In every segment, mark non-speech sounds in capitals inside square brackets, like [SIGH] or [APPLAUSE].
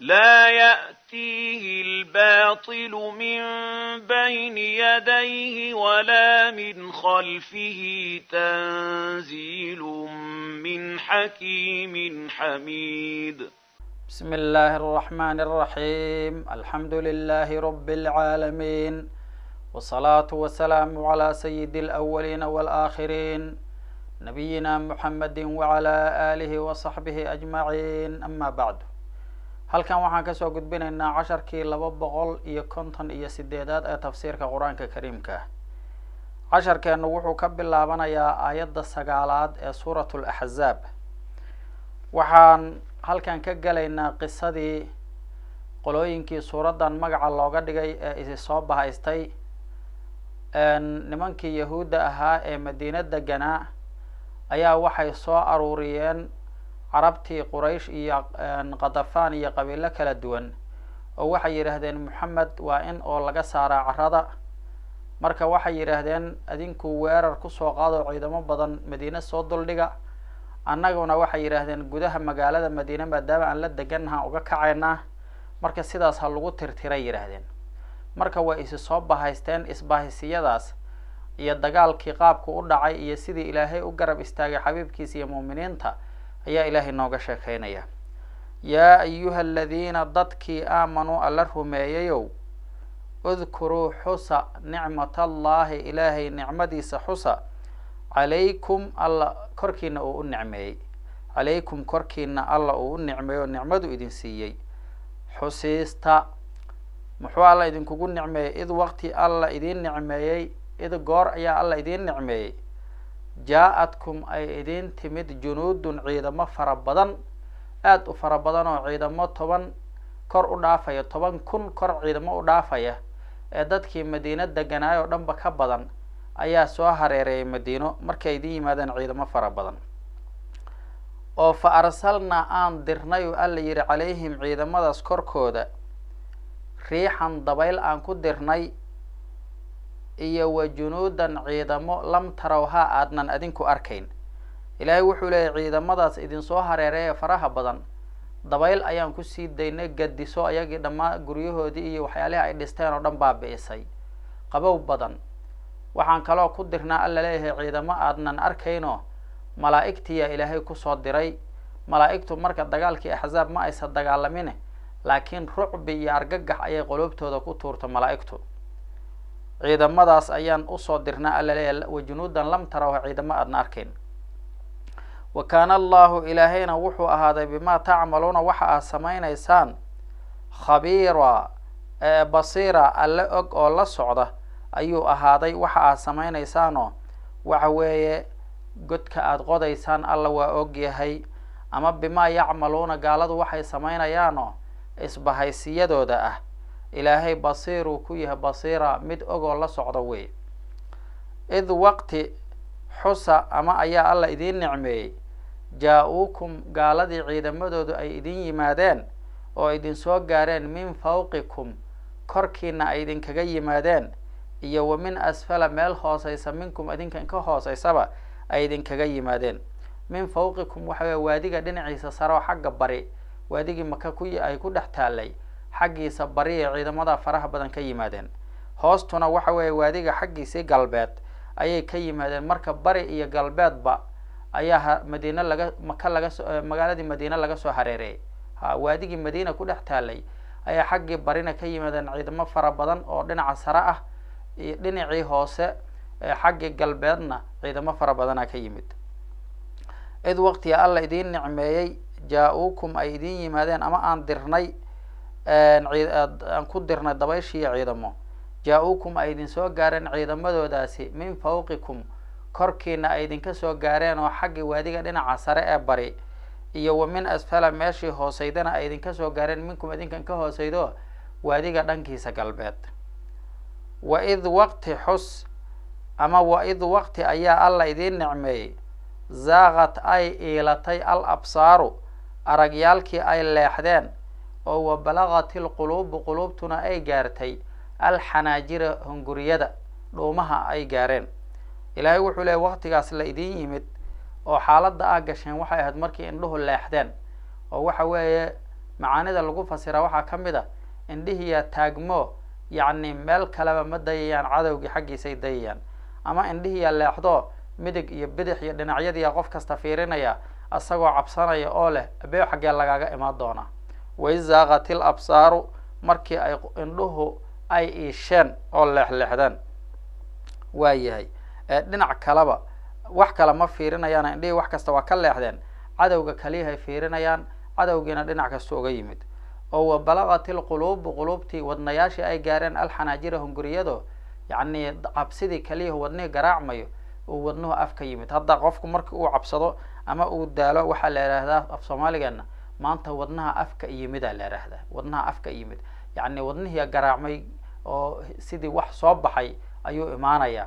لا يأتيه الباطل من بين يديه ولا من خلفه تنزيل من حكيم حميد. بسم الله الرحمن الرحيم. الحمد لله رب العالمين. والصلاة والسلام على سيد الأولين والآخرين. نبينا محمد وعلى آله وصحبه أجمعين. أما بعد. Halkan waxaan ka soo gudbinaynaa casharkii laba boqol iyo konton iyo sideedaad ee tafsiirka qur'aanka kariimka. Casharkeenu wuxuu ka bilaabanayaa aayadda sagaalaad ee suurat laxzaab waxaan halkan ka gelaynaa qisadii qolooyinkii suuraddan magaca looga dhigay ee isi soo bahaystay nimankii yahuudda ahaa ee madiina deganaa ayaa waxay soo aruuriyeen carabtii quraysh iyo qadafaan iyo qabiilo kala duwan. Oo waxay yidhaahdeen moxamed waa in oo laga saaraa carada marka waxay yidhaahdeen adinku weerar ku soo qaado ciidamo badan madiine soo duldhiga annaguna waxay yidhaahdeen gudaha magaalada madiine maadaama aan la degannaha uga kacaynaa marka sidaas ha lagu tirtiray yidhaahdeen. Marka way isi soo bahaysteen isbahaysiyadaas iyo dagaalkii qaabku u dhacay iyo sidii ilaahay u garab istaagay xabiibkiisa iyo muuminiinta يا إلهي نوغشا كينيا يا أيها الذين ضدكي آمنوا اللرهم ييو اذكروا حسا نعمة الله إلهي نعمدي سحسا عليكم الله كركين أو النعمي عليكم كركين الله أو النعمي ونعمدو إذن سيي. حسيستا محو الله إذن كوكو النعمي إذ وقتي الله إذن نعمة إذ غور يا الله إذن نعمي. Jaa-adkum ay idiin timid junuudun ciidamo fara badan aada u fara badan oo ciidamo toban kor u dhaafaya toban kun kor ciidamo u dhaafaya ee dadkii madiino deganaay oo dhanba ka badan ayaa soo hareereeyay madiino markay idiin yimaadeen ciidamo fara badan. Oo fa arsalnaa aan dirnay oo alla yidhi calayhim ciidamadaas korkooda riixan dabayl aan ku dirnay iyo wa junuudan ciidamo lam tarawhaa aadnan adinku arkayn. Ilaahay wuxuu leeyahy ciidamadaas idin soo hareereeye faraha badan. Dabayl ayaan ku sii daynay gadiso ayagii dhammaan guryahoodii iyo waxyaalihii ay dhisteen oo dhan baabi'isay qabow badan. Waxaan kaloo ku dirnaa alla leeyahay ciidamo aadnan arkayno. Malaa'igtiyaa ilaahay ku soo diray. Malaa'igtu marka dagaalkii axzaab ma aysa dagaalamin laakiin rucbi iyo argagax ayay qoloobtooda ku tuurta malaa'igtu ciidamadaas ayaan u soo dirnaa alla leeyahay wa junuudan lam tarawha ciidamo aadna arkayn wa kaana allahu ilaahayna wuxuu ahaaday bimaa tacmaluuna waxa aad samaynaysaan khabiira basiira alle og oo la socda ayuu ahaaday waxa aad samaynaysaanoo waxa weeye godka aada qodaysaan alla waa og yahay. Ama bimaa yacmaluuna gaaladu waxay samaynayaanoo isbahaysiyadooda ah ilaahay basiiruu ku yahay basiira mid ogoo la socda wey id waqti xusa ama ayaa alla idiin nicmeeyey jaa-uukum gaaladii ciidamadoodu ay idin yimaadeen oo idin soo gaareen min fawqikum korkiina ay idinkaga yimaadeen iyo wa min asfala meel hooseysa minkum idinkan ka hooseysaba ay idinkaga yimaadeen. Min fawqikum waxa weye waadiga dhinaciisa sare oo xagga bari waadigii maka ku ay ku dhex taallay xaggiisa bari ee ciidamada faraha badan ka yimaadeen. Hoostuna waxa weeye waadiga xaggiisii galbeed ayay ka yimaadeen. Marka bari iyo galbeedba ayaa madiine laga maka laga so magaaladii madiine laga soo hareereeyay ha waadigii madiina ku dhex taalay ayaa xaggii barina ka yimaadeen ciidamo fara badan oo dhinaca sare ah iyo dhinacii hoose xaggii galbeedna ciidamo fara badana ka yimid. Id waqtiga alla idiin nicmeeyey jaa-uukum ay idiin yimaadeen ama aan dirnay aan ku dirnay dabayshiiyo ciidamo. Jaa-uukum ay idin soo gaareen ciidamadoodaasi min fawqikum. Korkiina ay idinka soo gaareen oo xaggii waadiga dhinaca sare ee bari. Iyo wa min asfala meeshii hooseydana ay idinka soo gaareen minkum idinkan ka hooseydo waadiga dhankiisa galbeed. Wa id waqti xus ama wa id waqti ayaa alla idiin nicmeeyey zaaqat ay iilatay al absaaru aragyaalkii ay leexdeen oo wa balaqat ilquluubu quluubtuna ay gaartay alxanaajira hunguriyada dhuumaha ay gaareen. Ilaahay wuxuu leeyay waqtigaas la idiin yimid oo xaaladda ah gasheen waxay ahayd markii indhuhu leexdeen. Oo waxa weeye macaanida lagu fasira waxaa ka mid a indhihiya taagmo yacni meel kaleba ma dayayaan cadowgii xaggiisay dayayaan. Ama indhihiya leexdo midig iyo bidix iyo dhinacyadiiya qof kasta fiirinaya isagoo cabsanaya oo leh abeew xaggee lagaaga imaan doonaa waizaaqatil absaaru markii ay indhuhu ay iisheen oo leexleexdeen waa yahay dhinac kaleba wax kale ma fiirinayaan indhihii wax kasta waa ka leexdeen cadowga kaliyahay fiirinayaan cadowgiina dhinac kasta uga yimid. Oo wa balaqat ilquluubu quluubtii wadnayaashii ay gaareen alxanaajira hunguriyado yacni cabsidii kaliyahu wadnihii garaacmayo uu wadnuhu af ka yimid. Hadda qofku marki uu cabsado ama uu daalo waxaa la yidhaahdaa af soomaaligeena maanta wadnaha afka yimidaa la yidhaahdaa wadnaha afka yimid yacni wadnihii garaacmay oo sidii wax soo baxay ayuu imaanayaa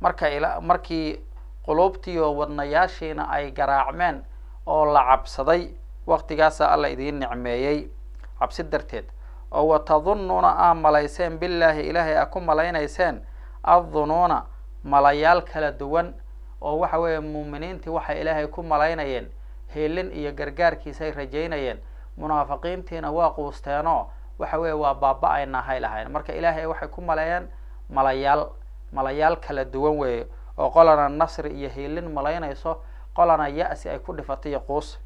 marka ila markii quluubtii oo wadnayaashiina ay garaacmeen oo la cabsaday waqtigaasa alla idiin nicmeeyey. Cabsi darteed oo watadunnuuna aa malayseen billaahi ilaahay a ku malaynayseen addunuuna malayaal kala duwan oo waxa weeye muuminiintii waxay ilaahay ku malaynayeen heelin iyo gargaarkiisay rajaynayeen. Munaafiqiintiina waa quusteenoo waxa weeye waa baaba-ayna hay lahayn. Marka ilaahay waxay ku maleeyeen malayaal malayaal kala duwan weeye. Oo qolana nasri iyo hiilin malaynayso qolana ya-si ay ku dhifatay iyo quus.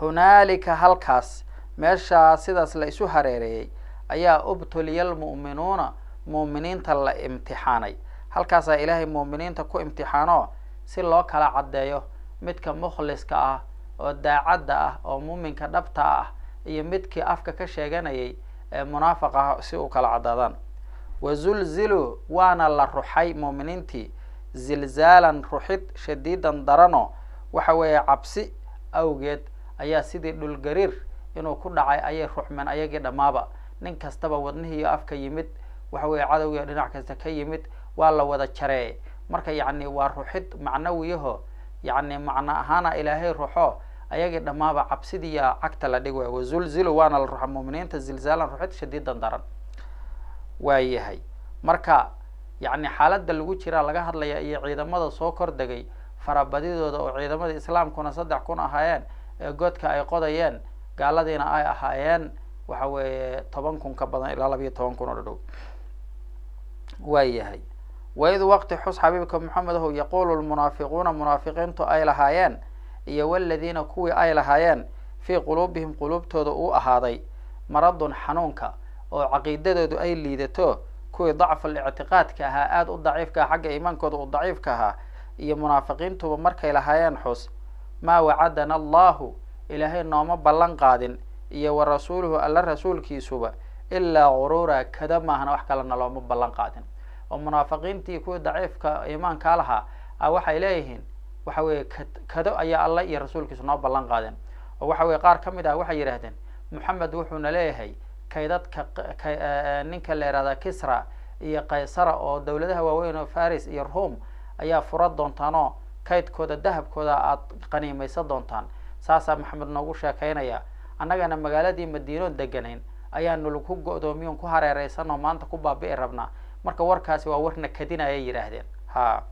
Hunaalika halkaas meeshaa sidaas la isu hareereeyey ayaa ubtuliya almu'minuuna mu'miniinta la imtixaanay. Halkaasaa ilaahay mu'miniinta ku imtixaano si loo kala caddeeyo midka mukhliska ah oo daacadda ah oo muuminka dhabta ah iyo midkii afka ka sheeganayay ee munaafiq ah si u kala caddaadaan wazulziluu waana la ruxay muuminiintii. Zilzaalan ruxid shadiidan darano. Waxa weeye cabsi awgeed ayaa sidii dhulgariir inuu ku dhacay ayay ruxmeen ayagii dhammaaba nin kastaba wadnihii afka yimid waxa weeye cadowgii dhinac kasta ka yimid waa la wada jareey marka yacni waa ruxid macnawiyaho yacni macno ahaana ilaahay ruxo ayagii dhammaaba cabsidiiya cagta la dhig waay wazulzilu waana la ruxa muuminiinta zilzaalan ruxid shadiidan daran waa yahay marka yacni xaaladda lagu jiraa laga hadlaya iyo ciidamada soo kor degay farabadidooda oo ciidamada islaamkuna saddex kun ahaayeen ee godka ay qodayeen gaaladiina ay ahaayeen waxa weeye toban kun ka badan ilaa labiiyo toban kun oo dhadhow waa yahay waid waqti xus xabiibka maxamedahu yaquulu lmunaafiquuna munaafiqiintu ay lahaayeen iyo waladiina kuwii ay lahaayeen fii quluubihim quluubtooda uu ahaaday maradun xanuunka oo caqiidadoodu ay liidato kuwii dacful ictiqaadka ahaa aada u daciifka xagga iimaankooda uu daciifka ahaa iyo munaafiqiintuba markay lahaayeen xus maa wacadana allahu ilaahay nooma ballan qaadin iyo wa rasuuluhu alla rasuulkiisuba ilaa guruura kada maahna wax kalena looma ballan qaadin oo munaafiqiintii kuwii daciifka iimaankaa lahaa a waxay leeyihiin waxa weeye k kado ayaa alla iyo rasuulkiisu noo ballan qaadeen. Oo waxa weye qaar ka mid ah waxay yidhahdeen moxamed wuxuuna leeyahay kaydadka ninka la yihahda kisra iyo kaysara oo dawladaha waaweyn oo faris iyo rum ayaa fura doontaanoo kaydkooda dahabkooda aada qaniimaysan doontaan. Saasaa maxamed noogu sheekaynaya annagana magaaladii madiinoon deganayn ayaanu lagu go-doomiyon ku hareereysan oo maanta ku baabi'i rabnaa marka warkaasi waa warna kadina ayay yidhaahdeen ha.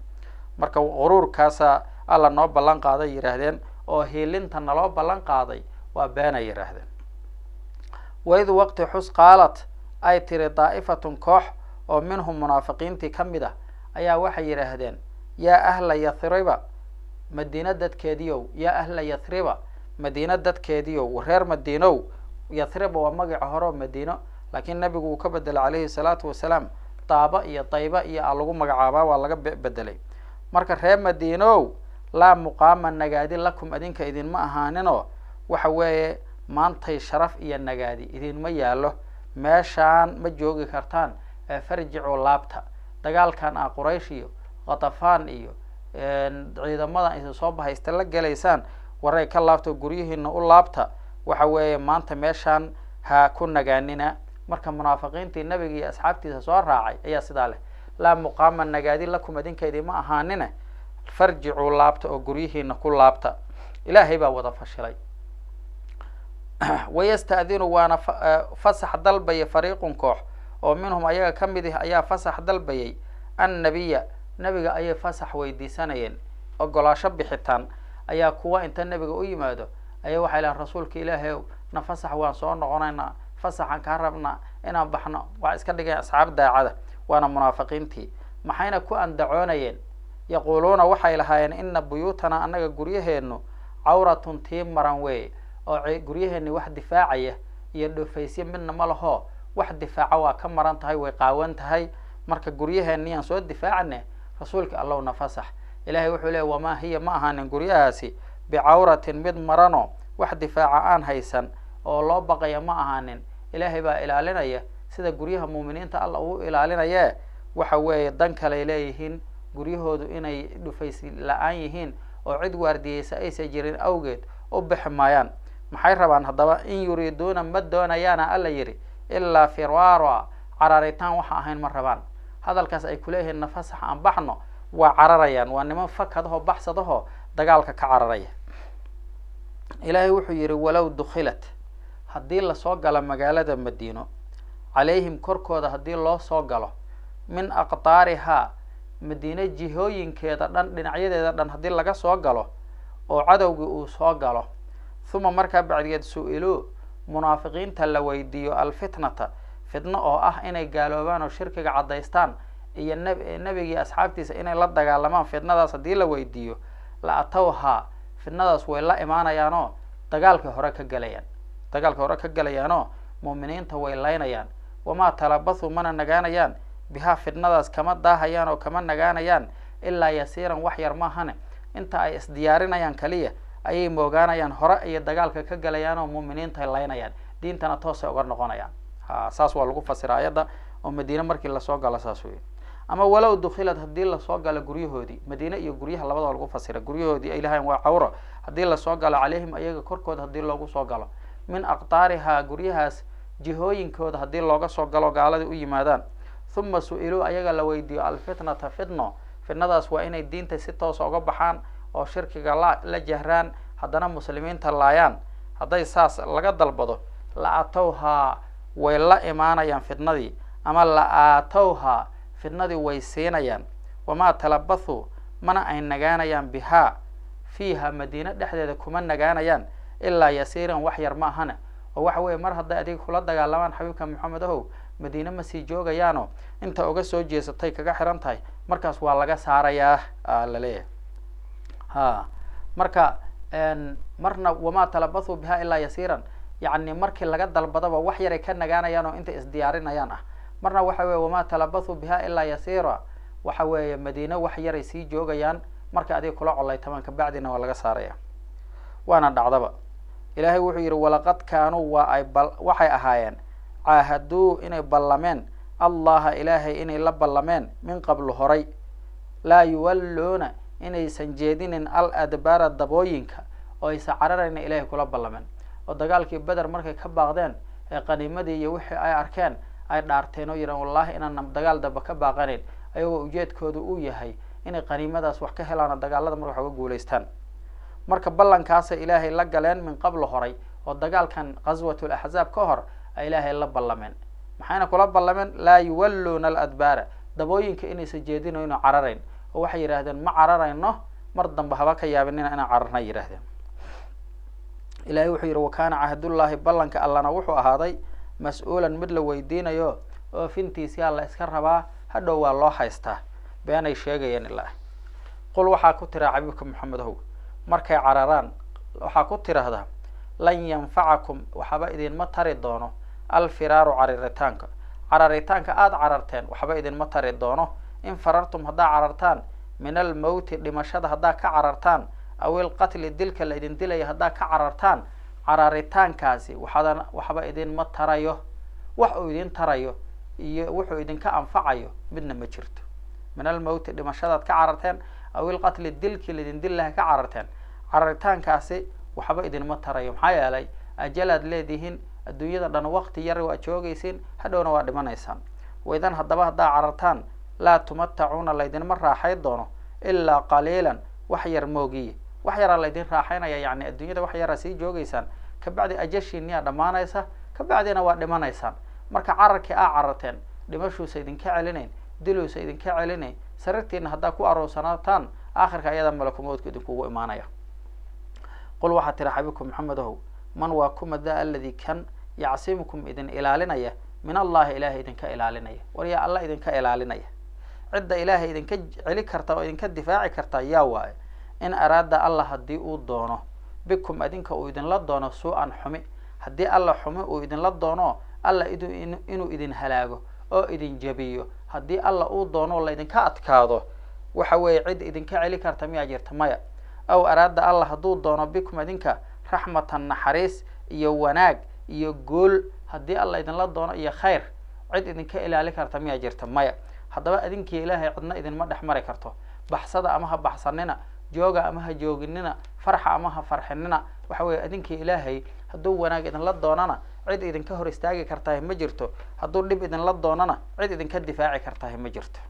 Marka quruurkaasa alla noo ballan qaaday yidhaahdeen oo hiilinta naloo ballan qaaday waa beenay yidhaahdeen waid waqti xus qaalat ay tiri daa'ifatun koox oo minhum munaafiqiintii ka mid ah ayaa waxay yidhaahdeen yaa ahla yathriba madiina dadkeediiow yaa ahla yathriba madiina dadkeediiow reer madiinow yathriba waa magaca hore oo madiino laakiin nabigu uu ka bedelay calayhi salaatu wasalaam daaba iyo dayba iyo a lagu magacaabaa waa laga bedelay marka reer madiinow laa muqaama nagaadi lakum idinka idinma ahaaninoo waxa weeye maantay sharaf iyo nagaadi idinma yaallo. Meeshaan ma joogi kartaan farjicuu laabta. Dagaalkan ah quraysh iyo khatafaan iyo ciidamadan isa soo bahaysta la gelaysaan waray ka laabta guryihiina u laabta. Waxa weeye maanta meeshaan ha ku nagaanina marka munaafiqiintii nabiga iyo asxaabtiisa soo raacay ayaa sidaa leh laa muqaama nagaadi lakum idinkaydii ma ahaanine farjicuu laabta oo guryihiina ku laabta. Ilaahay baa wada fashilay. [CLEARS THROAT] Wayasta'dinu waana fasax dalbaya fariiqun koox oo minhum ayaga ka mid ah ayaa fasax dalbayay annabiya nebiga ayay fasax weydiisanayeen ogolaasho bixitaan ayaa kuwa inta nebiga u yimaado ayaa waxay lahan rasuulka ilaahay na fasax waan soo noqonaynaa fasaxaan kaa rabnaa inaan baxno waa iska dhigeen asxaab daacada waana munaafiqiintii. Maxayna ku andacoonayeen? Yaquuluuna waxay lahaayeen ina buyuutana annaga guryaheenu cawratun tii maran weeye oo guryaheeni wax difaacaya iyo dhofaysyo midna ma laho. Wax difaaca waa ka maran tahay way qaawan tahay. Marka guryaheenniyaan soo difaacane rasuulka allowna fasax. Ilahay wuxuu leey wamaa hiya ma ahaanin guryahaasi. Bicawratin mid marano wax difaaca aan haysan oo loo baqaya ma ahaanin ilaahay baa ilaalinaya. Sida guryaha muuminiinta alla uu ilaalinaye waxa weeye dan kaley leeyihiin guryahoodu inay dhufaysi la'aan yihiin oo cid waardiyeysa aysan jirin awgeed u bixi maayaan. Maxay rabaan haddaba in yuriiduuna ma doonayaana alla yidhi ilaa firara cararitaan waxa ahayn ma rabaan. Hadalkaas ay kuleeyihiin nafasax aan baxno waa cararayaan waa niman fakadaho baxsadaho dagaalka ka cararaya. Ilaahay wuxuu yidhi walow dukhilat haddii la soo galo magaalada madiino calayhim korkooda haddii loo soo galo min aqdaarihaa madiine jihooyinkeeda dhan dhinacyadeeda dhan haddii laga soo galo oo cadowgii uu soo galo. Huma markaa bacdigeed su'iluu munaafiqiinta la weydiiyo alfitnata fitno oo ah inay gaaloobaan oo shirkiga caddaystaan iyo nebigii asxaabtiisa inay la dagaalamaan fitnadaas haddii la weydiiyo la atowhaa fitnadaas way la imaanayaanoo dagaalkii hore ka gelayaan dagaalkii hore ka gelayaanoo muuminiinta way laynayaan wamaa talabathuu mana nagaanayaan. Bihaa fitnadaas kama daahayaan oo kama nagaanayaan. Ilaa yasiiran wax yar maahane inta ay isdiyaarinayaan kaliya ayay moogaanayaan hore iyo dagaalka ka gelayaan oo muuminiinta laynayaan. Diintana toosay uga noqonayaan. Ha saas waa lagu fasira ayadda oo madiine markii la soo galo saas wey ama walow dukhilad haddii la soo galo guryahoodii. Madiine iyo guryaha labadaba lagu fasira. Guryahoodii ay lahayn waa cawro haddii la soo galo calayhim ayaga korkooda haddii loogu soo galo min aqdaarihaa guryahaas jihooyinkooda haddii looga soo galo gaaladii u yimaadaan. Huma su'iluu ayaga la weydiiyo alfitnata fitno. Fitnadaas waa inay diinta si toosa uga baxaan oo shirkiga la la jahraan haddana muslimiinta laayaan. Hadday saas laga dalbado la atowhaa way la imaanayaan fitnadii ama la aatowhaa fitnadii way siinayaan. Wamaa talabathuu mana ay nagaanayaan bihaa. Fiiha madiine dhexdeeda kuma nagaanayaan ilaa yasiiran wax yar ma ahane. Oo waxa weeye mar hadday adiga kula dagaalamaan xabiibka maxamed ahow madiine ma sii joogayaano? Inta uga soo jeesatay kaga xiran tahay. Markaas waa laga saarayaa la leeyahay ha marka marna wamaa talabathuu biha ilaa yasiiran? Yacni markii laga dalbadaba wax yaray ka nagaanayaan oo inta isdiyaarinayaan ah. Marna waxa weye wamaa talabathuu biha ilaa yasiira? Waxa weeye madiine wax yaray sii joogayaan. Marka adiga kula colaytamaan kabacdina waa laga saaraya waana dhacdaba ilaahay wuxuu yidhi walaqad kaanuu waa ay bal waxay ahaayeen caahaduu inay ballameen allaha ilaahay inay la ballameen min qablu horay. Laa yuwalluuna inaysan jeedinin al adbaara dabooyinka oo aysan cararayna ilaahay kula ballameen. Oo dagaalkii beder markay ka baaqdeen ee qaniimadii iyo wixii ay arkeen ay dhaarteen oo yidhahan wallahi inaanan dagaal damba ka baaqanayn ayagoo ujeedkooda uu yahay inay qaniimadaas wax ka helaano dagaalada marka wax uga guulaystaan marka ballankaasay ilaahay la galeen min qablo horay oo dagaalkan qaswatul axzaab ka hor ay ilaahay la ballameen maxayna kula ballameen laa yuwalluuna aladbaara dabooyinka inaysan jeedinayno cararayn. Oo waxay yidhaahdeen ma cararayno? Mar dambe haba ka yaabinina inaan cararna yidhahdeen ilahay wuxuu yidhi wakaana cahdullaahi ballanka allana wuxuu ahaaday mas'uulan mid la weydiinayo oofintiisiyaa la iska rabaa hadhow waa loo haystaa. Beenay sheegayeen ilaa. Qul waxaa ku tiraa xabiibka maxamed ahow markay cararaan waxaa ku tiraahdaa lan yanfacakum waxba idinma tari doono alfiraaru cararitaanka. Cararitaanka aada cararteen waxba idinma tari doono in farartum haddaa carartaan min almowti dhimashada haddaa ka carartaan aw ilqatli dilka la idin dilaya haddaa ka carartaan. Cararitaankaasi waxadan waxba idinma tarayo wax uu idin tarayo iyo wuxuu idinka anfacayo midna ma jirto. Min almowti dhimashadaad ka cararteen aw ilqatli dilkii laidin dil laha ka cararteen cararitaankaasi waxba idinma tarayo. Maxaa yeelay ajalaad leedihiin adduunyada dhan wakti yar waa joogaysiin hadhowna waa dhimanaysaan. Waidan haddaba haddaa carartaan laa tumatacuuna laydinma raaxayn doono ilaa qaliilan wax yar moogiye. Wax yaraa laydin raaxaynaya yani adduunyada wax yaraa sii joogaysaan. Kabacdi ajashiiniyaa dhammaanaysa kabacdina waa dhimanaysaan. Marka cararkii aa cararteen dhimashuusa idinka celinayn diluusa idinka celinayn sariirtiina haddaa ku aroorsanaataan aakhirka ayadaa malakumoodka idinkugu imaanaya qul waxaa tiri xabiibku maxamedow man waa kuma da aladii kan yacsimukum idin ilaalinaya? Min allahi ilaahay idinka ilaalinaya. War yaa alla idinka ilaalinaya. Cidda ilaahay idinka celi karta oo idinka difaaci karta yaa waayo in araada allah haddii uu doono bikum adinka uu idinla doono suu-an xumi. Haddii alla xumi uu idinla doono alla inuu idin halaago oo idin jabiyo. Haddii alla uu doono laydinka adkaado waxa weeye cid idinka celi karta miyaa jirta? Maya aw araada allah hadduu doono bikum adinka raxmatan naxariis iyo wanaag iyo gool haddii alla idinla doono iyo khayr cid idinka ilaali karta miyaa jirta? Maya. Haddaba adinkiiyo ilaahay cidna idinma dhex mari karto. Baxsada ama ha baxsanina jooga ama ha jooginina farxa ama ha farxinina waxa weeye adinkiiyo ilaahay hadduu wanaag idinla doonana cid idinka hor istaagi kartahay ma jirto. Hadduu dhib idinla doonana cid idinka difaaci kartahay ma jirto.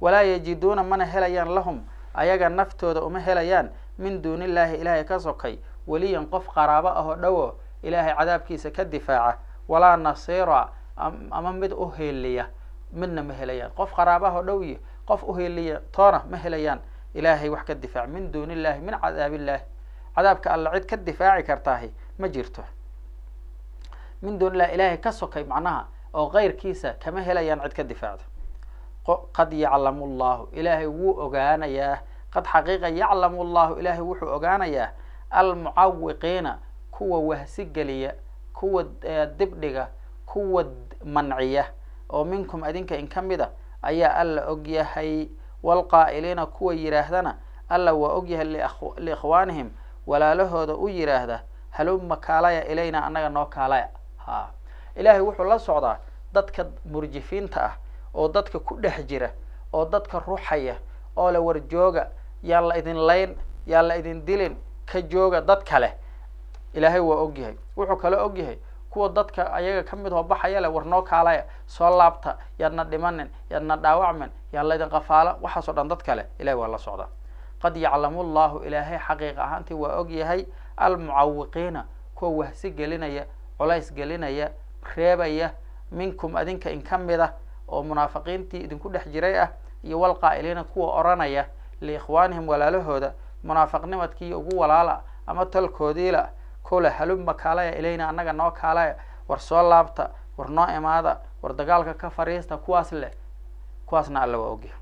Walaa yajiduuna mana helayaan lahum ayaga naftooda uma helayaan min duuni illaahi ilaahay ka sokay. Weliyan qof qaraabo ah oo dhowo ilaahay cadaabkiisa ka difaaca. Walaa nasiira ama mid u heeliya midna ma helayaan. Qof qaraabaha oo dhow iyo qof uheeliya toona ma helayaan. Ilaahay wax ka difaac min duuni illahi min cadaabillahi cadaabka alla cid ka difaaci kartaahi ma jirto. Min duuni illahi ilaahay ka sokay macnaha oo keyrkiisa kama helayaan cid ka difaacda qad yaclamu llahu ilaahay wuu ogaanayaa. Qad xaqiiqa yaclamu llahu ilaahay wuxuu ogaanayaa. Almucawiqiina kuwa wahsigeliya kuwa dibdhiga kuwa manciya oo minkum adinka in ka mid a ayaa alla ogyahay waalqaa'iliina kuwa yidhaahdana alla waa ogyahay liikhwaanihim. Walaalahooda u yidhaahda haluma kaalaya ilayna annaga noo kaalaya. Ha. Ilaahay wuxuu la socdaa dadka murjifiinta ah oo dadka ku dhex jira oo dadka ruxaya oo la war jooga yaan la idin layn yaan la idin dilin ka jooga dad kale. Ilaahay waa ogyahay wuxuu kale ogyahay kuwa dadka ayaga ka mid oo baxaya le war noo kaalaya soo laabta yaadna dhimanin yaadna dhaawacmin yaan laydin qafaala waxaasoo dhan dad kale ilahay waa la socdaa. Qad yaclamu llahu ilaahay xaqiiq ahaantii waa ogyahay almucawiqiina kuwa wahsi gelinaya colays gelinaya reebaya minkum adinka in ka mid ah oo munaafiqiintii idinku dhex jiray ah iyo walqaa'iliina kuwa odhanaya liikhwaanihim walaalahooda munaafiqnimadkii ugu walaala ama talkoodiila kole haluma kaalaya ilayna annaga noo kaalaya war soo laabta war noo imaada war dagaalka ka fariista kuwaas leh kuwaasna alla waa ogyahay.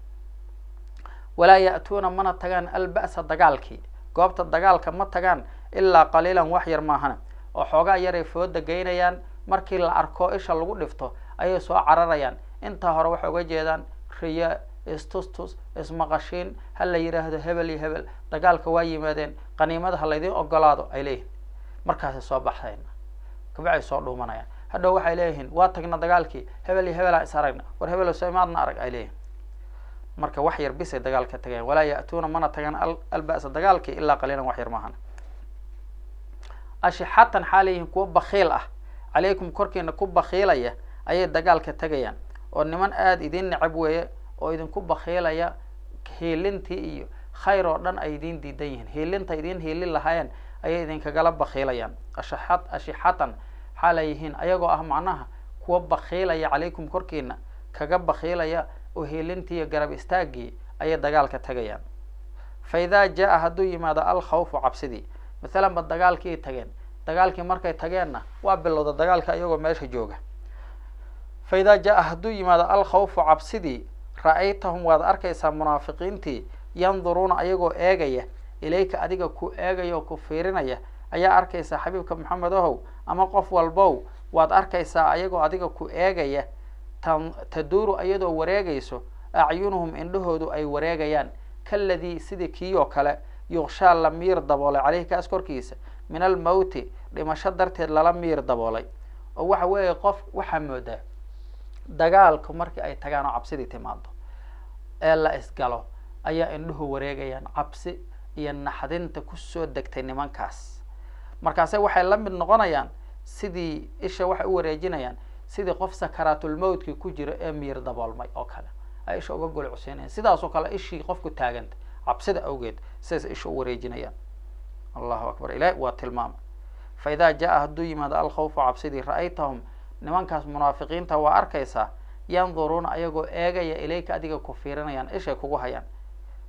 Walaa ya'tuuna mana tagaan alba'sa dagaalkii goobta dagaalka ma tagaan ilaa qaliilan wax yar maahana oo xoogaa yaray fooda geynayaan markii la arko isha lagu dhifto ayay soo cararayaan intaa hore waxay uga jeedaan riya istustus ismaqashiin ha la yidhaahdo hebel iyo hebel. Dagaalka waa yimaadeen qaniimada ha laydin ogolaado ay leeyihiin markaasay soo baxayn kabacay soo dhuumanayaan. Hadhow waxay leeyihiin waa tagna dagaalkii hebel iyo hebelaa is aragna. War hebel soo imaadna arag ay leeyihiin marka wax yar bisay dagaalka tagayaan walaa ya'tuuna mana tagaan alba'sa dagaalkii ilaa qaliilan wax yar maahan ashixatan xaalayihin kuwa bakiil ah. Calaykum korkiina ku bakiilaya ayay dagaalka tegayaan oo niman aada idin necab weeye oo idinku bakiilaya hiilintii iyo khayr oo dhan ay idin diidan yihiin. Hiilinta idin hiilin lahaayeen ayay idinkagala bakiilayaan ashaxad ashixatan xaalayihiin ayagoo ah macnaha kuwa bakiilaya calaykum korkiina kaga bakiilaya oo hiilintii iyo garab istaagii ayay dagaalka tegayaan fa idaa jaa hadduu yimaado alkhawfu cabsidii mathalan ba dagaalkii tageen. Dagaalkii markay tageenna waa bilowda dagaalka iyagoo meesha jooga fa idaa jaa hadduu yimaado alkhawfu cabsidii ra'aytahum waad arkaysaa munaafiqiintii yanduruuna ayagoo eegaya ilayka adiga ku eegaya oo ku fiirinaya ayaa arkaysaa xabiibka maxamed ahow ama qof walbow waad arkaysaa ayagoo adiga ku eegaya taduuru iyadoo wareegayso acyunuhum indhahoodu ay wareegayaan kaladii sidii kii oo kale yukshaa la miir daboolay caleyhi kaas korkiisa min almowti dhimasho darteed lala miir daboolay oo waxa weeye qof waxaa moodaa dagaalku markii ay tagaan oo cabsidii timaado ee la isgalo ayaa indhuhu wareegayaan cabsi iyo naxdinta ku soo degtay nimankaas. Markaase waxay la mid noqonayaan sidii isha waxay u wareejinayaan sidii qof sakaraatulmowtkii ku jiro ee miir daboolmay oo kale. Ay isha uga gol cuseynayan sidaas oo kale ishii qofku taaganta cabsida awgeed sidaas isha u wareejinayaan. Allahu akbar. Ilahi waa tilmaamay. Fa idaa jaa hadduu yimaado alkhawfu cabsidii ra'aytahum nimankaas munaafiqiinta waa arkaysaa yanduruuna ayagoo eegaya ilayka adiga ku fiirinayaan ishay kugu hayaan.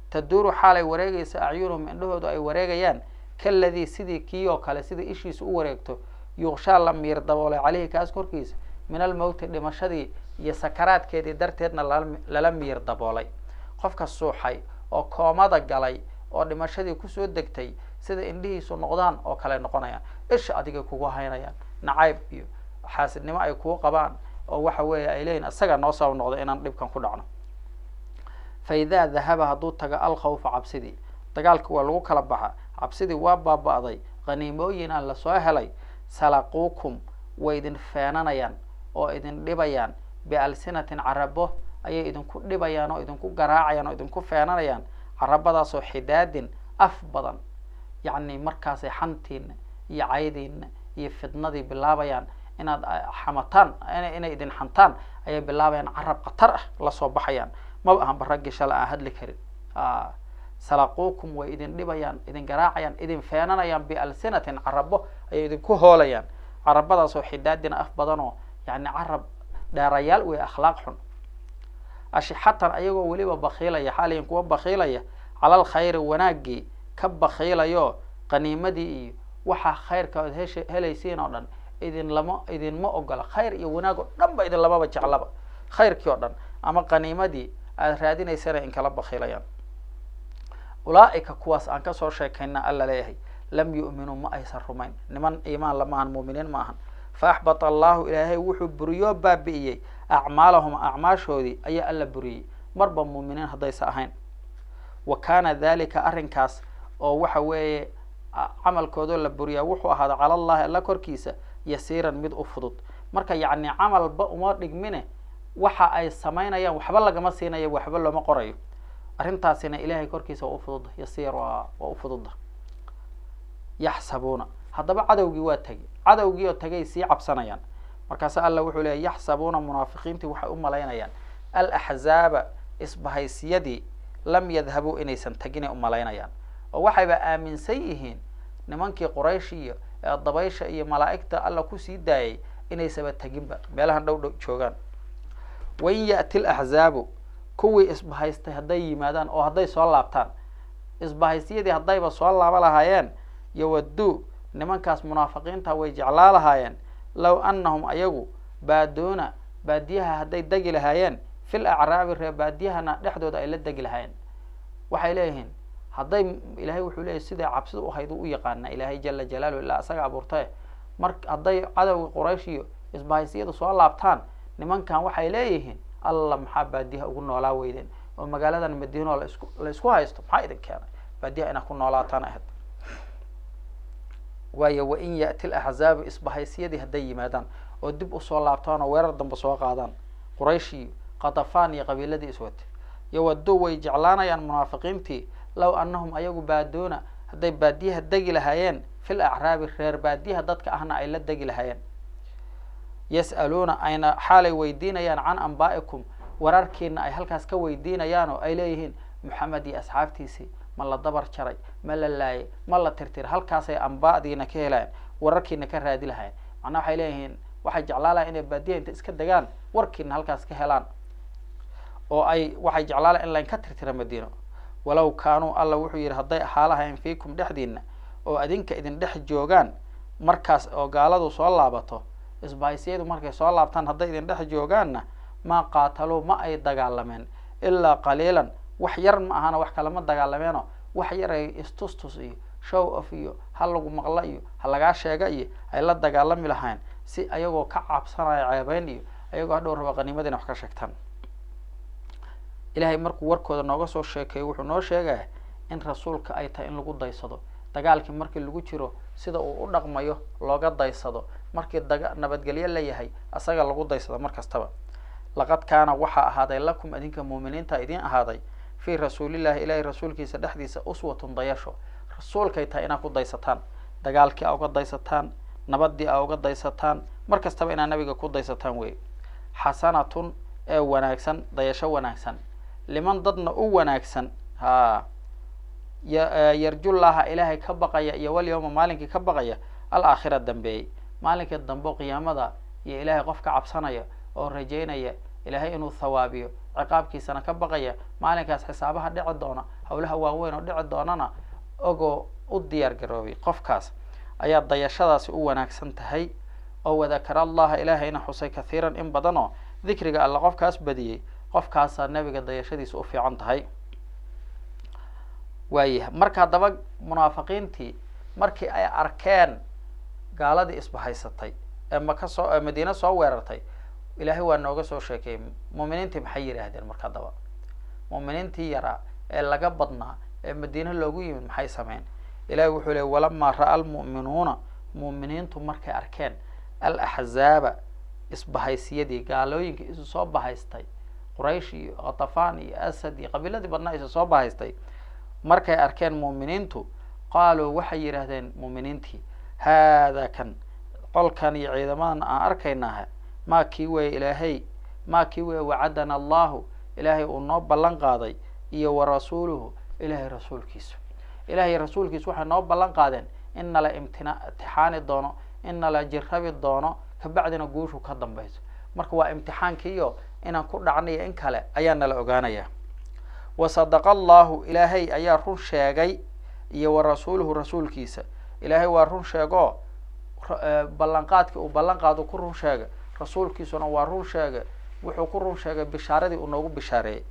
Taduuru xaalay wareegaysa acyunuhum indhahoodu ay wareegayaan. Kaladii sidii kii oo kale sidii ishiisa u wareegto yuqshaa la miir daboolay caleyhi kaas korkiisa min almowti dhimashadii iyo sakaraadkeedii darteedna lala miir daboolay. Qofka suuxay oo koomada galay oo dhimashadii ku soo degtay sida indhihiisu noqdaan oo kale noqonayaan isha adigay kugu haynayaan nacayb iyo xaasidnimo ay kuu qabaan oo waxa weeye ay leeyihiin isaga noo sabab noqdo inaan dhibkan ku dhacno. Fa idaa dahaba hadduu tago alkhawfa cabsidii dagaalka waa lagu kala baxa. Cabsidii waa baaba-day khaniimooyin aan la soo helay salaquukum way idin feenanayaan oo idin dhibayaan. Bialsinatin carabo ayay idinku dhibayaan oo idinku garaacayaan oo idinku feenanayaan. Carabadaasoo xidaadin af badan. Yacni markaasay xantiina iyo caydiina iyo fidnadii bilaabayaan inaad xamataan inay idin xantaan ayay bilaabayaan carab khatar ah la soo baxayaan. Maba ahanba raggii shala aan hadli karin. Salaquukum way idin dhibayaan idin garaacayaan idin feenanayaan bialsinatin carabo ayay idinku hoolayaan. Carabadaasoo xidaadina af badanoo yani carab dheerayaal wey akhlaaq xun. Ashixatan ayagoo weliba bakiilaya xaaliyan kuwa bakiilaya calal khayri wanaaggii ka bakiilayo qaniimadii iyo waxaa khayrka ood hesh helaysiin oo dhan idin lama idinma ogola. Khayr iyo wanaag oo dhan ba idin lamaba jeclaba. Khayrkii oo dhan. Ama qaniimadii aada raadinaysana in kala bakiilayaan ulaa-ika kuwaas aan ka soo sheekayna alla leeyahay. Lam yu'minuu ma aysan rumayn. Niman iimaan lama ahan muuminiin ma ahan. Fa axbata allahu ilaahay wuxuu buriyoo baabi'iyey acmaalahum acmaashoodii ayaa alla buriyey. Marba muuminiin haddaysa ahayn. Wa kaana dalika arrinkaas oo waxa weeye camalkoodoo la buriyaa wuxuu ahaada cala allahi alla korkiisa yasiiran mid u fudud. Marka yacni camalba uma dhigmine waxa ay samaynayaan waxba lagama siinayo waxba looma qorayo. Arrintaasina ilahay korkiisa waa ufududda yasiir waa waa u fududda yaxsabuuna. Haddaba cadowgii waa tegay cadowgii oo tagay sii cabsanayaan. Markaase alla wuxuu leeyay yaxsabuuna munaafiqiintii waxay u malaynayaan. Alaxzaaba isbahaysiyadii lam yadhabuu inaysan teginay u malaynayaan. Oo waxayba aaminsan yihiin nimankii quraysh iyo dabaysha iyo malaa'igta alla ku sii daayay inaysaba teginba meelahan dhow dhow joogaan. Wain ya'ti laxzaabu kuwii isbahaystay hadday yimaadaan oo hadday soo laabtaan. Isbahaystiyadii haddayba soo laaba lahaayeen yowaduu nimankaas munaafiqiinta way jeclaa lahaayeen. Low anahum ayagu baadoona baadiyaha hadday degi lahaayeen fil acraabi ree baadiyahana dhexdooda ay la degi lahaayeen. Waxay leeyihiin hadday ilahay wuxuu leeyahy siday cabsida uhayd u yaqaana ilaahay jala jalaalu ilaa isaga abuurtae mar hadday cadowga quraysh iyo isbahaystiyadu soo laabtaan nimankan waxay leeyihiin alla maxaa baadiyaha ugu noolaa weydeen? Oo magaaladan madiino la isku la isku haysto? Maxaa idin keenay? Baadiyaha inaad ku noolaataan ahayd. Waayo wain ya'ti laxzaabu isbahaysiyadii hadday yimaadaan oo dib u soo laabtaan oo weerar dambe soo qaadaan. Quraysh iyo katafaan iyo qabiiladii iswate yowaduu way jeclaanayaan munaafiqiintii low anahum ayagu baadoona hadday baadiyaha degi lahaayeen fil acraabi reer baadiyaha dadka ahna ay la degi lahaayeen. Yas'aluuna ayna xaalay weydiinayaan can ambaa'ikum wararkiina ay halkaas ka weydiinayaan oo ay leeyihiin moxamed iyo asxaabtiisii ma la dabar jaray ma la laayay ma la tirtir halkaasay ambaadiina ka helayan wararkiina ka raadi lahayen macnaa waxay leeyihiin waxay jeclaa lahayn inay baadiyaha inta iska degaan warkiina halkaas ka helaan. Oo ay waxay jeclaa lahayn in layn ka tirtira madiino walow kaanuu alla wuxuu yidhi hadday ahaa lahayn fiikum dhexdiina oo adinka idin dhex joogaan markaas oo gaaladu soo laabato isbahaysiyadu markay soo laabtaan hadday idin dhex joogaanna maa qaataluu ma ay dagaalameen. Ilaa qaliilan wax yar ma ahana wax kalama dagaalameeno. Wax yar ay istustus iyo show off iyo ha lagu maqla iyo ha lagaa sheega iyo ay la dagaalami lahayn si ayagoo ka cabsanaya ceebeyn iyo ayagoo hadhow raba qaniimadina wax ka sheegtaan ilaahay markuu warkooda nooga soo sheekeeyo wuxuu noo sheegaya in rasuulka ay tahay in lagu daysado. Dagaalkii markii lagu jiro sida uu u dhaqmayo looga daysado. Markii daga nabadgelyo la yahay asaga lagu daysado mar kastaba. Laqad kaana waxaa ahaaday lakum adinka muuminiinta idiin ahaaday fii rasuulillahi ilaahay rasuulkiisa dhexdiisa uswatun dayasho. Rasuulkay tahay inaad ku daysataan. Dagaalkii aa uga daysataan nabadii aa uga daysataan mar kastaba inaad nabiga ku daysataan wey xasanatun ee wanaagsan dayasho wanaagsan liman dadna u wanaagsan ha yarjullaha ilaahay ka baqaya iyo walyawma maalinkii ka baqaya alaakhira dambeeyey. Maalinkii dambo qiyaamada iyo ilaahay qof ka cabsanaya oo rajaynaya ilaahay inuu thawaabiyo ciqaabkiisana ka baqaya maalinkaas xisaabaha dhici doona hawlaha waaweyn oo dhici doonana ogoo u diyaar garoobay qofkaas ayaa dayashadaasi u wanaagsan tahay oo wadakara allaha ilaahayna xusay kathiiran in badan oo dikriga alla qofkaas badiyey qofkaasaa nebiga dayashadiisa u fiican tahay. Waayahay marka haddaba munaafiqiintii markii ay arkeen gaaladii isbahaysatay ee maka soo ee madiine soo weerartay ilaahay waa nooga soo sheekeeyey muuminiintii maxay yidhaahdeen marka haddaba? Muuminiintii yaraa ee laga badnaa ee madiine loogu yimid maxay sameyn ilahi wuxuu leey walamaa ra'a almu'minuuna muuminiintu markay arkeen alaxzaaba isbahaysiyadii gaalooyinkii isu soo bahaystay quraysh iyo khatafaan iyo asad iyo qabiiladii badnaa isu soo bahaystay. Markay arkeen muuminiintu qaaluu waxay yidhaahdeen muuminiintii haadaa kan qolkan iyo ciidamadan aan arkaynaha maa kii weeye ilaahay maa kii weeye wacadana allahu ilaahay uu noo ballan qaaday iyo wa rasuuluhu ilaahay rasuulkiisu. Ilaahay rasuulkiisu waxay noo ballan qaadeen in nala imtina imtixaani doono in nala jirabi doono kabacdina guushu ka dambayso. Marka waa imtixaankiiyo inaan ku dhacnayo in kale ayaa nala ogaanaya wa sadaqa allahu ilaahay ayaa run sheegay iyo wa rasuuluhu rasuulkiisa. Ilaahay waa run sheegoo ballanqaadkii uu ballan qaado ku run sheegay rasuulkiisuna waa run sheegay wuxuu ku run sheegay bishaaradii uu noogu bishaareeyey.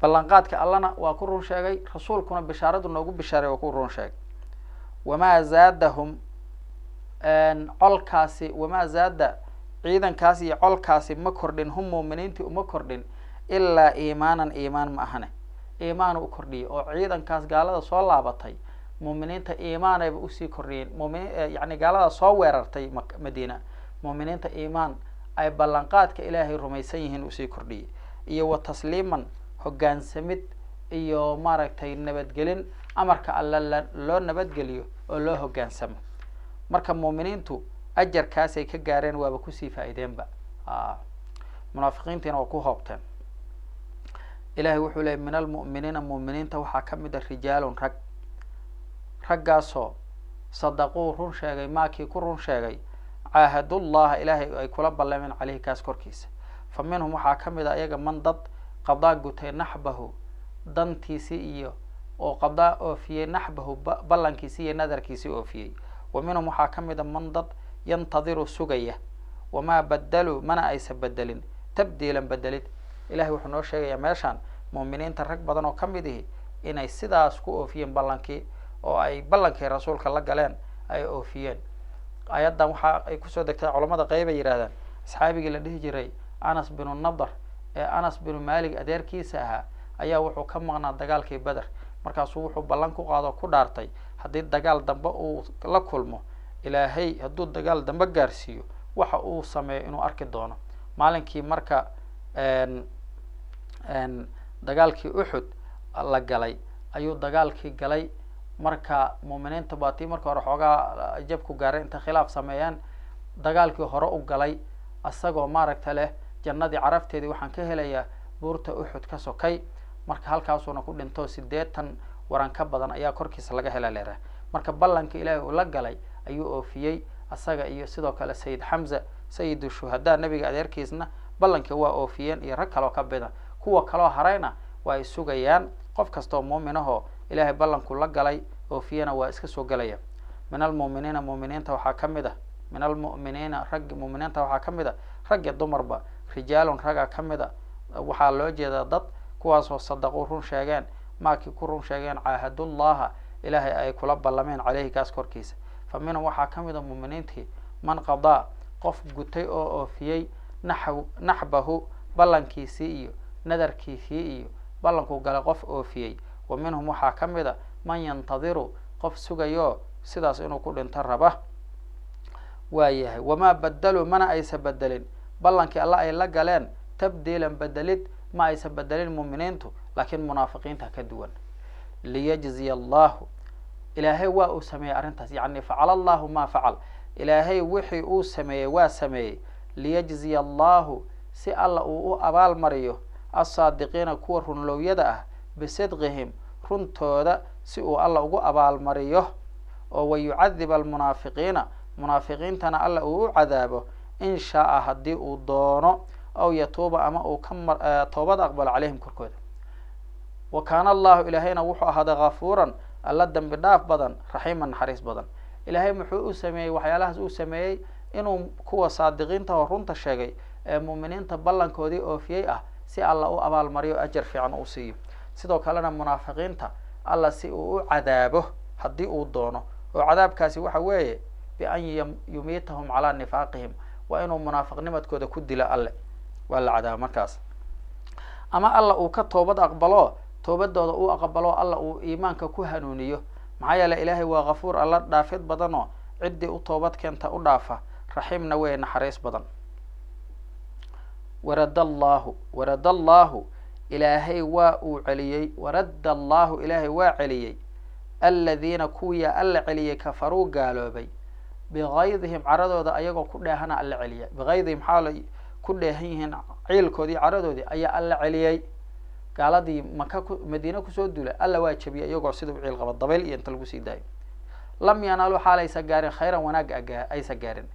Ballanqaadka allana waa ku run sheegay rasuulkuna bishaaradu noogu bishaareey waa ku run sheegay wamaa zaadahum colkaasi wamaa zaada ciidankaas iyo colkaasi ma kordhin hum muuminiintii uma kordhin ilaa iimaanan iimaan ma ahane. Iimaan u kordhiyey oo ciidankaas gaalada soo laabatay muuminiinta iimaanayba u sii kordhiyeen mumini yani gaalada soo weerartay madiina. Muuminiinta iimaan ay ballanqaadka ilaahay rumaysan yihiin u sii kordhiyey iyo wa tasliiman hoggaansamid iyo maaragtay nabadgelin amarka alla la loo nabadgeliyo oo loo hoggaansamo marka muuminiintu ajarkaasay ka gaareen waaba ku sii faa-ideenba munaafiqiintiina waa ku hoobteen. Ilahay wuxuu leeyay min almu'miniina mu'miniinta waxaa ka mid a rijaalun rag. Raggaasoo sadaquu run sheegay maakii ku run sheegay caahadullaha ilaahay ay kula ballameen caleyhi kaas korkiisa. Fa minhum waxaa ka mid a ayaga man dad qadaa gutay naxbahu dantiisii iyo oo qadaa oofiyey naxbahu ballankiisii iyo nadarkiisii oofiyey. Wa minhum waxaa ka mid a man dad yantadiru sugaya. Wamaa badaluu mana aysa bedelin tabdiilan bedelid ilahay wuxuu noo sheegayaa meeshaan muuminiinta rag badan oo ka mid ihi inay sidaas ku oofiyeen ballankii oo ay ballankii rasuulka la galeen ay oofiyeen. Ayaddan waxa ay ku soo degtay culamada qeyb ay yidhahdaan asxaabigii la dhihi jiray anas binu nadar ee anas binu maalik adeerkiisa ahaa ayaa wuxuu ka maqnaa dagaalkii beder markaasuu wuxuu ballan ku qaado ku dhaartay haddii dagaal dambe uu la kulmo ilaahay hadduu dagaal dambe gaarsiiyo waxa uu sameeyo inuu arki doono. Maalinkii marka dagaalkii uxud la galay ayuu dagaalkii galay. Marka muuminiinta baa tii marka hore xoogaa jabku gaaray intay khilaaf sameeyeen dagaalkii hore u galay isagoo maaragta leh jannadii carafteedii waxaan ka helayaa buurta uxud ka sokay marka halkaasuuna ku dhinto sideetan waran ka badan ayaa korkiisa laga hela leeraha marka ballanka ilaahay uu la galay ayuu oofiyey isaga iyo sidoo kale sayid xamza sayidu shuhadaa nebiga adeerkiisna ballankii waa oofiyeen iyo rag kaloo ka bida kuwa kaloo harayna waa ay sugayaan qof kastoo muuminahoo ilaahay ballanku la galay oofiyana waa iska soo gelaya min almu'miniina mu'miniinta waxaa ka mid a min almu'miniina raggi mu'miniinta waxaa ka mid a raggi dumarba rijaalun ragaa ka mid a waxaa loo jeedaa dad kuwaasoo sadaquu run sheegeen maakii ku run sheegeen caahadullaha ilaahay ay kula ballameen caleyhi kaas korkiisa. Fa minhum waxaa ka mid a muuminiintii man qadaa qof gutay oo oofiyey naxw naxbahu ballankiisii iyo nadarkiisii iyo ballankuu galay qof oofiyey. Wa minhum waxaa ka mid a man yantadiru qof sugayo sidaas inuu ku dhinto raba waa yahay wamaa badaluu mana aysa bedelin. Ballankii alla ay la galeen tabdiilan bedelid ma aysa bedelin muuminiintu laakiin munaafiqiinta ka duwan. Liyajziya allahu ilaahay waa uu sameeyey arrintaas. Yacni facala allahu ma facal. Ilaahay wixii uu sameeyey waa sameeyey. Liyajziya allahu si alla uu u abaal mariyo assaadiqiina kuwa runlowyada ah bisidqihim runtooda si uu alla ugu abaalmariyo oo wayucadib almunaafiqiina munaafiqiintana alla uu u cadaabo in shaaa haddii uu doono aw yatuuba ama uu ka toobad aqbalo calayhim korkooda wa kaana allahu ilaahayna wuxuu ahaaday kafuuran alla dembi dhaaf badan raxiiman naxariis badan ilaahay muxuu u sameeyey waxyaalahaas uu sameeyey inuu kuwa saadiqiinta oo runta sheegay ee muuminiinta ballankoodii oofiyey ah si alla u abaalmariyo ajar fiican u siiyo sidoo kalena munaafiqiinta alla si uu u cadaabo haddii uu doono oo cadaabkaasi waxa weeye bian yumiitahum calaa nifaaqihim waa inuu munaafiqnimadkooda ku dilo alle waa la cadaabo markaas. Ama alla uu ka toobad aqbalo toobadooda uu aqbalo alla uu iimaanka ku hanuuniyo. Maxaa yeele ilaahay waa kafuur alla dhaafid badanoo ciddii u toobad keenta u dhaafa raxiimna wey naxariis badan. Warad allaahu warad allaahu ilaahay waa uu celiyey. Waradda allaahu ilaahay waa celiyey. Aladiina kuwiya alla celiyey kafaruu gaaloobay. Bigaydihim caradooda ayagoo ku dheehana alla celiya. Bigaydihim xaalay ku dheehan yihiin ciilkoodii caradoodii ayaa alla celiyey gaaladii maka ku madiine ku soo duulay alla waa jabiyay iyagoo sida u ciil qaba dabayl iyo inta lagu sii daayo. Lam yanaaluu xaal aysa gaarin khayran wanaag aysa gaarin.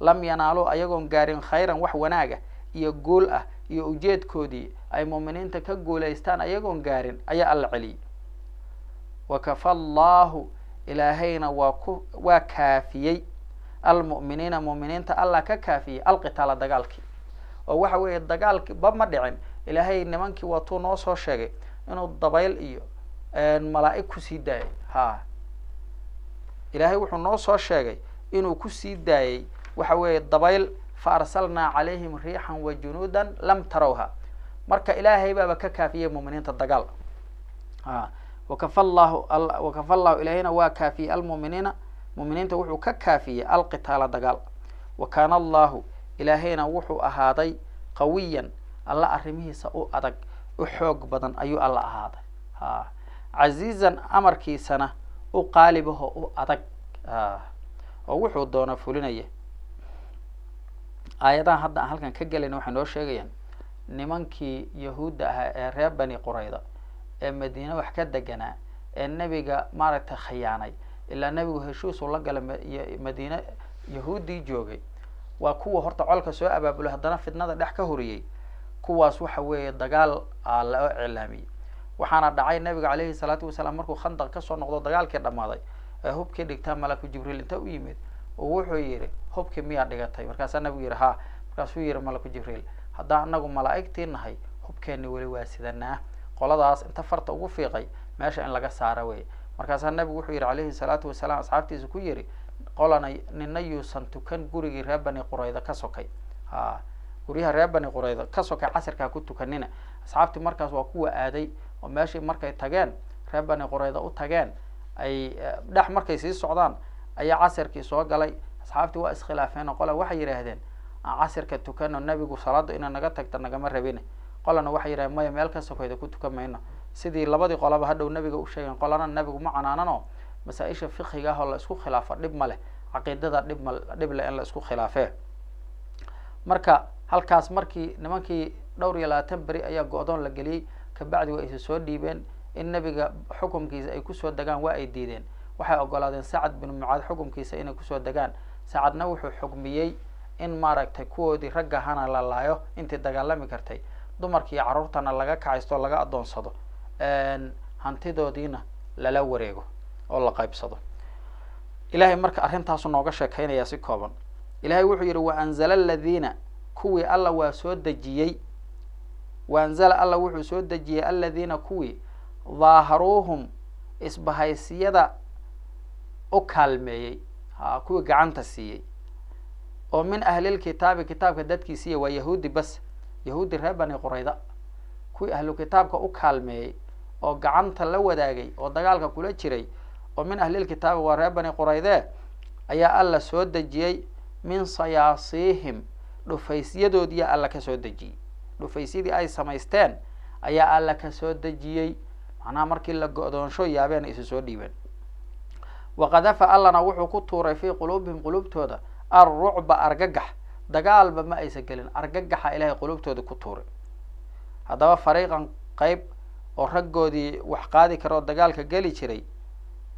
Lam yanaaluu ayagoon gaarin khayran wax wanaaga iyo guul ah iyo ujeedkoodii ay muuminiinta ka guulaystaan ayagoon gaarin ayaa alla celiyey wakafa allaahu ilaahayna waa ku waa kaafiyey. Almu'miniina mu'miniinta allah ka kaafiyey. Alqitaala dagaalkii oo waxa weeye dagaalki ba ma dhicin. Ilaahay nimankii waatuu noo soo sheegay inuu dabayl iyo malaa'ig ku sii daayay. Ha ilaahay wuxuu noo soo sheegay inuu ku sii daayey waxa weeye dabayl fa arsalnaa calayhim riixan wa junuudan lam tarawha marka ilaahay baaba ka kaafiyey muuminiinta dagaal. A wakafa llahu wakafa llahu ilaahayna waa kaafiyey almuuminiina muuminiinta wuxuu ka kaafiyey alqitaala dagaal. Wa kaana allahu ilaahayna wuxuu ahaaday qawiyan alla arrimihiisa u adag u xoog badan ayuu alla ahaaday. Ha casiizan amarkiisana u qaalibaho u adag oo wuxuu doona fulinaya. Aayadahan hadda aan halkan ka gelayna waxay noo sheegayaan nimankii yahuudda ahaa ee reer bani qurayda ee madiine wax ka deganaa ee nebiga maaragtay khiyaanay ilaa nebigu heshiisuu la galay madiine yahuuddii joogay waa kuwa horta colka soo abaabulay haddana fitnada dhex ka horiyey kuwaas waxa weeye dagaal aa loo iclaamiyey waxaana dhacay nabiga caleyhi salaatu wasalaam markuu khandaq ka soo noqdo dagaalkii dhammaaday ee hubkii dhigtaa malaku jibriil inta u yimid oo wuxuu yihi hubkii miyaa dhigatay? Markaasaa nabigu yihi ha markaasuu yihi malaku jibriil haddaan anagu malaa'igtii nahay hubkeenni weli waa sidanaa. Qoladaas inta farta ugu fiiqay meesha in laga saaro wey markaasaa nabigu wuxuu yihi calayhi salaatu wasalaam asxaabtiisa ku yihi qolana nina yuusan tukan gurigii reer bani qurayda ka sokay. Ha guryaha reer bani qurayda ka sokay casirkaa ku tukanina. Asxaabtii markaas waa kuwa aaday oo meeshii markay tageen reer bani qurayda u tageen ay dhex markay sii socdaan ayaa casirkii soo galay. Asxaabtii waa iskhilaafeen oo qola waxay yidhaahdeen aan casirka tukano nebigu salaada inay naga tagta nagama rabine. Qolana waxay yidhahdeen maya meel ka sokoyda ku tukan mayno. Sidii labadii qolaba hadhow nebiga u sheegeen qolana nebigu ma canaanano masaa-isha fiqiga ah oo la isku khilaafo dhib ma leh caqiidada dhib ma dhib leh in la isku khilaafee. Marka halkaas markii nimankii dhowr iyo labaatan beri ayaa go-doon la geliyey kabacdi waa isa soo dhiibeen in nebiga xukumkiisa ay ku soo degaan waa ay diideen. Waxay ogolaadeen sacad bin mucaad xukumkiisa inay ku soo degaan. Sacadna wuxuu xugmiyey in maaragtay kuwoodii ragga hana la laayo intii dagaalami kartay. Dumarkii iyo carruurtana laga kacaysto laga adoonsado hantidoodiina lala wareego oo la qaybsado ilahay marka arrintaasu nooga sheekeynayaa si kooban. Ilahay wuxuu yihi wa anzala aladiina kuwii alla waa soo dejiyey. Wa anzala alla wuxuu soo dejiyey aladiina kuwii dhaaharuuhum isbahaysiyada u kaalmeeyey. Ha kuwii gacanta siiyey. Oo min ahlilkitaabi kitaabka dadkiisiiya waa yahuudi bas. Yahuudi reer bani qurayda. Kuwii ahlu kitaabka u kaalmeeyey oo gacanta la wadaagay oo dagaalka kula jiray oo min ahlilkitaabi waa reer bani qurayde ayaa alla soo dejiyey min sayaasiihim. Dhufaysyadoodiya alla ka soo dejiyey. Dhufaysyadii ay samaysteen ayaa alla ka soo dejiyey. Macnaha markii la go-doonsho yaabeen isu soo dhiibeen. Waqadafa allana wuxuu ku tuuray fii quluubihim quluubtooda alrucba argagax. Dagaalba ma aysan gelin argagaxa ilaahay quluubtooda ku tuuray. Haddaba fariiqan qeyb oo raggoodii wax qaadi kara oo dagaalka geli jiray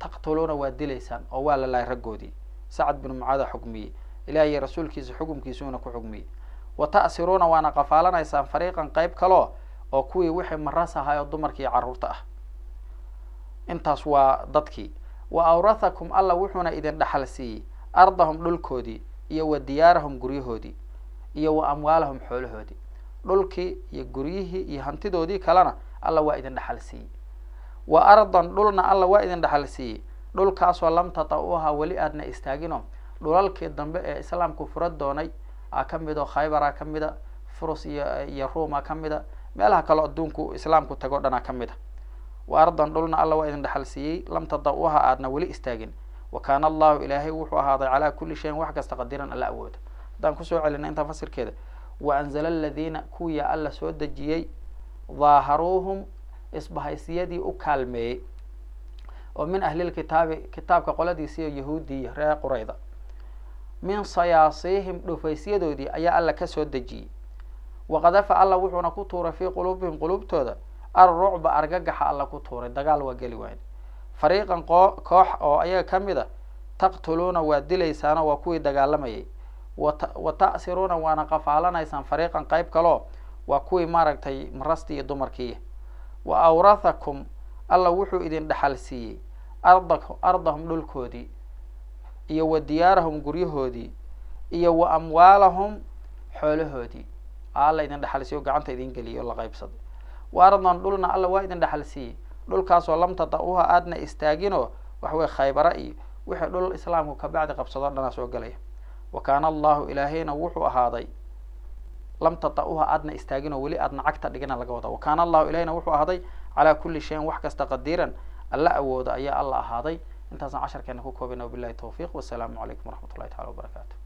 taqtuluuna waa dilaysaan oo waa la lahay raggoodii. Sacad binu mucaada xugmiyey. Ilaah iyo rasuulkiisa xukumkiisuuna ku xugmiyey. Wa ta'siruuna waana qafaalanaysaan fariiqan qeyb kaloo oo kuwii wixii maras ahay oo dumarkii carruurta ah. Intaas waa dadkii. Wa awrathakum alla wuxuuna idin dhaxal siiyey. Ardahum dhulkoodii iyo wa diyaarahum guryahoodii iyo wa amwaalahum xoolahoodii. Dhulkii iyo guryihii iyo hantidoodii kalena alla waa idin dhaxal siiyey wa ardan dhulna alla waa idin dhaxal siiyey dhulkaasoo lam tata-uha weli aadna istaagino. Dhulalkii dambe ee islaamku fura doonay a ka mid oo khaybara ka mida furus iyo iyo ruuma ka mida meelaha kaleo adduunku islaamku tago dhanaa ka mid a. Wa ardan dhulna alla waa idin dhaxal siiyey lam tata-uha aadna weli istaagin. Wa kaana allahu ilaahay wuxuu ahaaday calaa kulli shayin wax kasta qadiran alla awooda haddaan ku soo celina intaa fasirkeeda. Wa anzala aladiina kuwiya alla soo dejiyey daaharuuhum isbahaysiyadii u kaalmeeyey oo min ahlilkitaabi kitaabka qoladiisiiyo yahuudiya reer qurayda. Min sayaasiihim dhufaysyadoodii ayaa alla ka soo dejiyey. Waqadafa alla wuxuuna ku tuuray fii quluubihim quluubtooda. Alrucba argagaxa alla ku tuuray dagaal waa geli waayn fariiqan koox oo ayaga ka mid a taqtuluuna waa dilaysaano waa kuwii dagaalamayay. Wa ta'siruuna waana qafaalanaysaan fariiqan qeyb kaloo waa kuwii maaragtay marastii iyo dumarkii wa awrathakum alla wuxuu idin dhaxal siiyey arda ardahum dhulkoodii iyo wa diyaarahum guryahoodii iyo wa amwaalahum xoolahoodii alla idin dhaxal siiyo gacanta idin geliyay oo la qaybsaday wa ardan dhulna alla waa idin dhaxal siiyey. Dhulkaasoo lam tata-uha aadna istaaginoo waxwey khaybara iyo wixii dhul islaamku kabacdi qabsado dhanaa soo gelaya wa kaana allahu ilaahayna wuxuu ahaaday لم تطأوها أدنى استاجنا ولي أدنى عكتر لجنا لجوده وكان الله إلينا وحوا هذي على كل شيء وحكست قديرا. الله أود أي الله هذي انتظر عشر كان هو كوبنا وبالله التوفيق. والسلام عليكم ورحمة الله تعالى وبركاته.